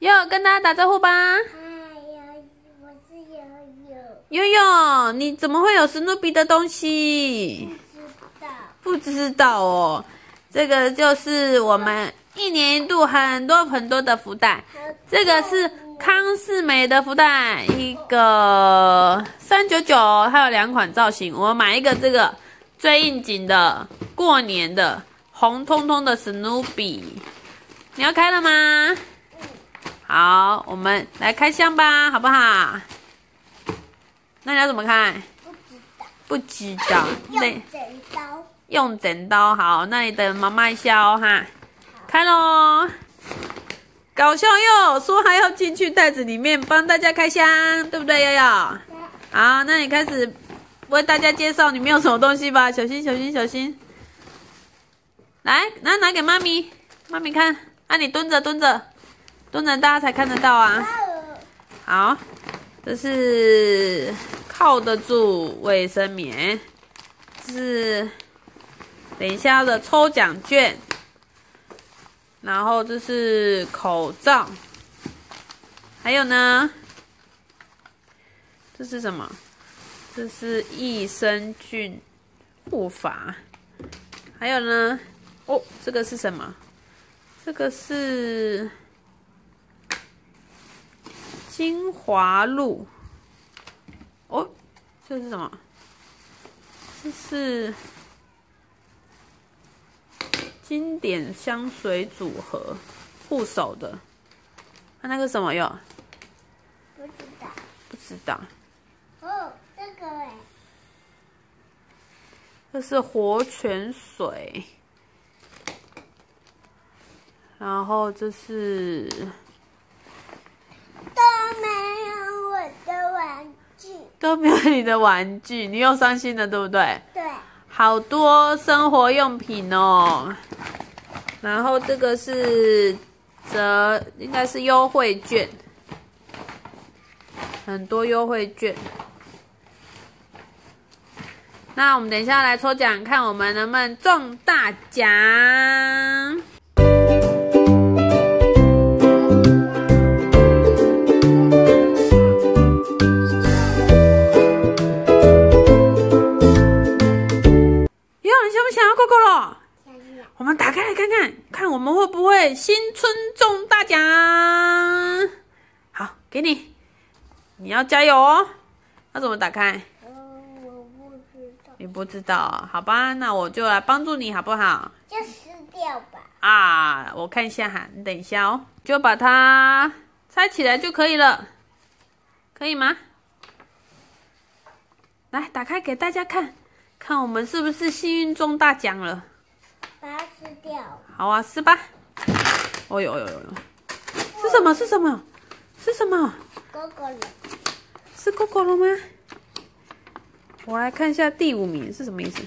悠悠跟大家打招呼吧。嗨，有我是悠悠，悠悠，你怎么会有史努比的东西？知道不知道哦。这个就是我们一年一度很多很多的福袋。这个是康士美的福袋，一个三九九，它有两款造型。我买一个这个最应景的过年的红彤彤的史努比，你要开了吗？好，我们来开箱吧，好不好？那你要怎么开？不知道，不知道，那用剪刀，用剪刀。好，那你等妈妈一下哦，哈，开喽！搞笑哟，说还要进去袋子里面帮大家开箱，对不对，悠悠？好，那你开始为大家介绍里面有什么东西吧，小心，小心，小心。来，拿拿给妈咪，妈咪看。啊，你蹲着，蹲着，都能，大家才看得到啊。好，这是靠得住卫生棉，这是等一下的抽奖券，然后这是口罩，还有呢，这是什么？这是益生菌护法，还有呢，哦，这个是什么？这个是精华路。哦，这是什么？这是经典香水组合，护手的。它、那个什么哟？不知道。不知道。哦，这个哎，这是活泉水。然后这是都没有我的玩具。都没有你的玩具，你又伤心了，对不对？对，好多生活用品哦。然后这个是折，应该是优惠券，很多优惠券。那我们等一下来抽奖，看我们能不能中大奖。我们会不会新春中大奖？好，给你，你要加油哦。那怎么打开？嗯，我不知道，你不知道，好吧？那我就来帮助你，好不好？就撕掉吧。啊，我看一下哈，你等一下哦，就把它拆起来就可以了，可以吗？来，打开给大家看，看我们是不是幸运中大奖了。撕掉。好啊，撕吧。哦呦呦呦呦，是什么？是什么？是什么？哥哥了，是 Coco 了吗？我来看一下第五名是什么意思。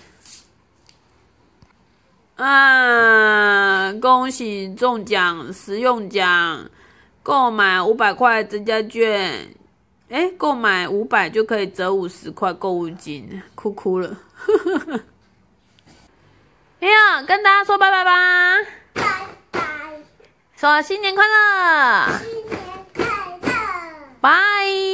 啊！恭喜中奖，实用奖，购买五百块增加券。哎，购买五百就可以折五十块购物金，哭哭了。哎呀，跟大家说拜拜吧，拜拜，说新年快乐，新年快乐。拜。